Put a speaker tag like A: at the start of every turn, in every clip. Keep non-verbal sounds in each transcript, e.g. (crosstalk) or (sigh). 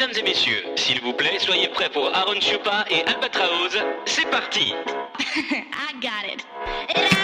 A: Mesdames et messieurs, s'il vous plaît, soyez prêts pour Aaron Chupa et Albatraoz. C'est parti
B: (laughs)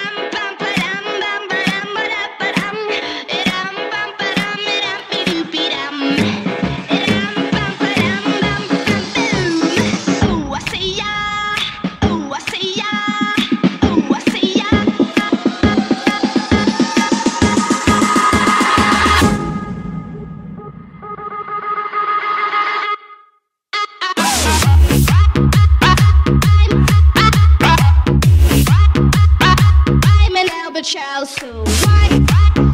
B: so why?